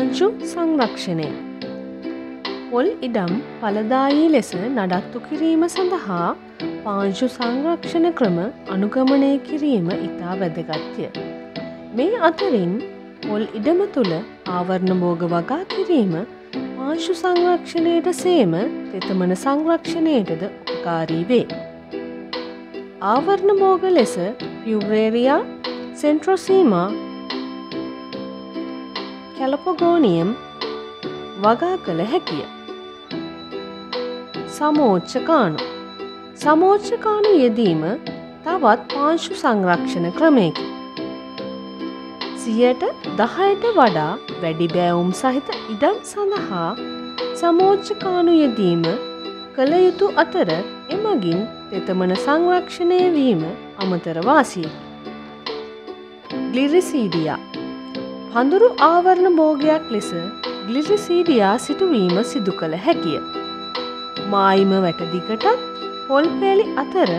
පාංචු සංරක්ෂණය පොල් ඉඩම් පලදායී ලෙස නඩත්තු කිරීම සඳහා පාංශු සංරක්ෂණ ක්‍රම අනුගමනය කිරීම ඉතා වැදගත්ය. මේ අතරින් පොල් ඉඩම තුළ ආවරණ බෝග වගා කිරීම පාංශු සංරක්ෂණයට සේම තෙතමන සංරක්ෂණයටද උපකාරී වේ. ආවරණ බෝග ලෙස පියවරේරයා සෙන්ට්‍රොසීමා කැලපොගෝනියම් වගා කළ හැකිය. සමෝච්චකානු සමෝච්චකානු යෙදීම තවත් පාංශු සංරක්ෂණ ක්‍රමයකි. සියට දහයට වඩා වැඩි බෑවුම් සහිත ඉඩම් සඳහා සමෝච්චකානු යෙදීම කළ යුතු අතර එමගින් තෙතමන සංරක්ෂණය වීම අමතරවාසිය. ගලිරිසීඩියා පඳුරු ආවරණ බෝගයක් ලෙස ගලිරිසීඩියා සිටුවීම සිදු කළ හැකිය. මායිම වැටදිගටත් පොල්පේලි අතර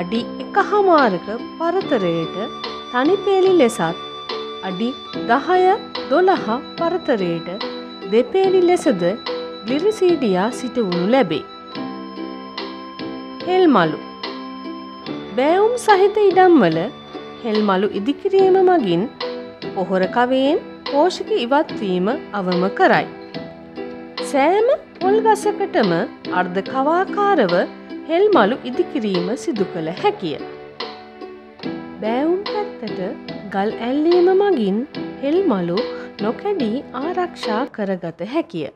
අඩි එක හමාරක පරතරයට තනිපේලි ලෙසත් අඩි දහය දොළහ පරතරයට දෙපේලි ලෙසද ගලිරිසීඩියා සිටවුණු ලැබේ. හෙල්මලු බෑවුම් සහිත ඉඩම්වල හෙල්මලු ඉදිකිරීම මගින් පොහොරකවයෙන් පෝෂක ඉවත්වීම අවම කරයි. සෑම පොල්ගසකටම අර්ධ කවාකාරව හෙල්මලු ඉදිකිරීම සිදු කළ හැකිය. බෑවුම් පැත්තට ගල් ඇල්ලීම මගින් හෙල්මලු නොකැඩී ආරක්ෂා කරගත හැකිය.